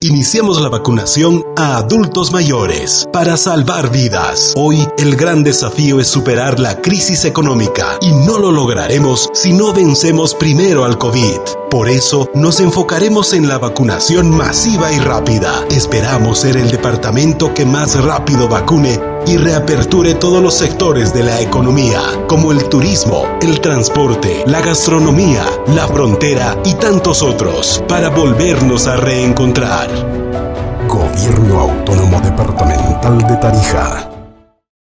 Iniciamos la vacunación a adultos mayores para salvar vidas. Hoy el gran desafío es superar la crisis económica y no lo lograremos si no vencemos primero al COVID. Por eso nos enfocaremos en la vacunación masiva y rápida. Esperamos ser el departamento que más rápido vacune y reaperture todos los sectores de la economía, como el turismo, el transporte, la gastronomía, la frontera y tantos otros, para volvernos a reencontrar. Gobierno Autónomo Departamental de Tarija.